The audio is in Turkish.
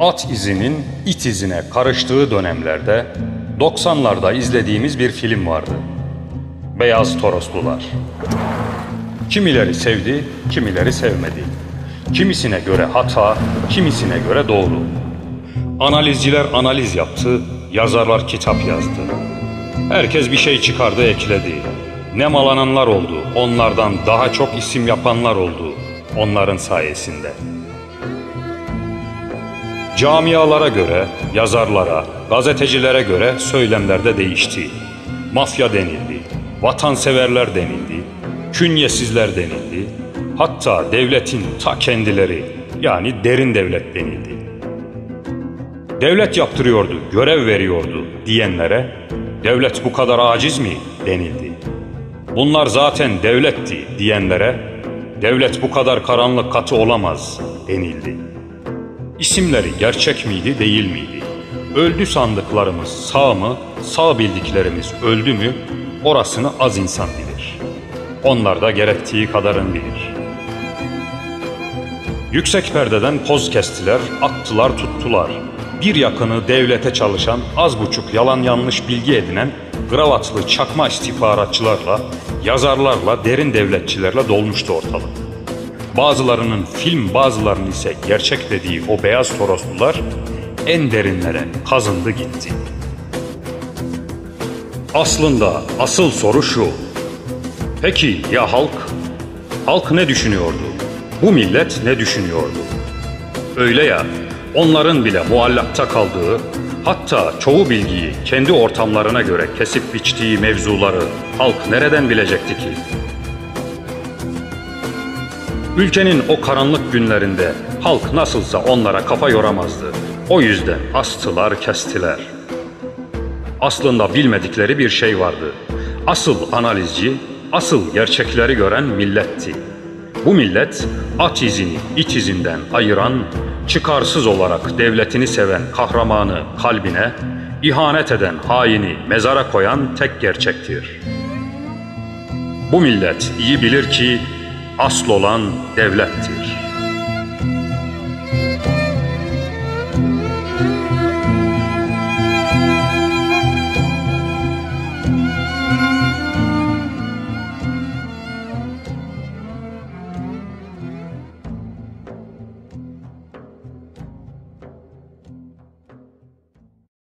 at izinin it izine karıştığı dönemlerde 90'larda izlediğimiz bir film vardı. Beyaz Toroslular. Kimileri sevdi, kimileri sevmedi. Kimisine göre hata, kimisine göre doğru. Analizciler analiz yaptı, yazarlar kitap yazdı. Herkes bir şey çıkardı, ekledi. Nemalananlar oldu, onlardan daha çok isim yapanlar oldu onların sayesinde. Camialara göre, yazarlara, gazetecilere göre söylemler de değişti. Mafya denildi, vatanseverler denildi, künyesizler denildi. Hatta devletin ta kendileri yani derin devlet denildi. Devlet yaptırıyordu, görev veriyordu diyenlere devlet bu kadar aciz mi denildi. Bunlar zaten devletti diyenlere devlet bu kadar karanlık katı olamaz denildi. İsimleri gerçek miydi değil miydi? Öldü sandıklarımız sağ mı, sağ bildiklerimiz öldü mü orasını az insan bilir. Onlar da gerektiği kadarın bilir. Yüksek perdeden poz kestiler, attılar tuttular. Bir yakını devlete çalışan, az buçuk yalan yanlış bilgi edinen, gravatlı çakma istihbaratçılarla, yazarlarla, derin devletçilerle dolmuştu ortalık. Bazılarının film, bazılarının ise gerçek dediği o beyaz toroslular en derinlere kazındı gitti. Aslında asıl soru şu. Peki ya halk? Halk ne düşünüyordu? Bu millet ne düşünüyordu? Öyle ya, onların bile muallakta kaldığı, hatta çoğu bilgiyi kendi ortamlarına göre kesip biçtiği mevzuları halk nereden bilecekti ki? Ülkenin o karanlık günlerinde halk nasılsa onlara kafa yoramazdı. O yüzden astılar, kestiler. Aslında bilmedikleri bir şey vardı. Asıl analizci, asıl gerçekleri gören milletti. Bu millet at izini it izinden ayıran, çıkarsız olarak devletini seven kahramanı kalbine, ihanet eden haini mezara koyan tek gerçektir. Bu millet iyi bilir ki asıl olan devlettir.''